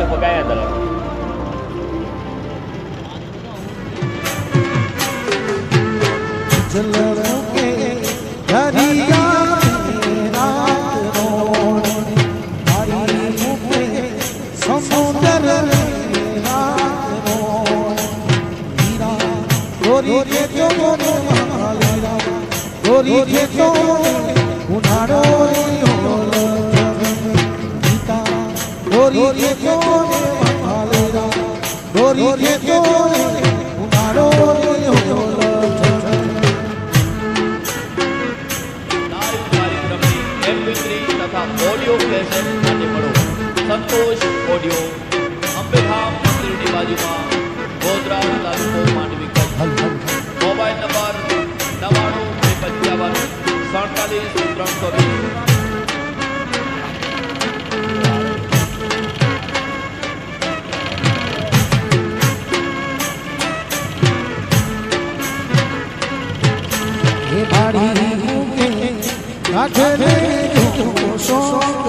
terbukaan adalah जलवों के दरिया में रात रोड भाइयों पे समुद्र में रात रोड हीरा गोरी के जो गोरी के जो उनारो ઓડિયો કેસેટ માટે મળો સંતોષ ઓડિયો અંબેધામ મંદિરની બાજુમાં ગોધરા તાલુકો માંડવી કચ્છ મોબાઈલ નંબર નવાણું બે પંચાવન સડતાલીસ ત્રણસો વીસ હે મારી મૂકે કાઠે લે શોક લગો જલ મૂકે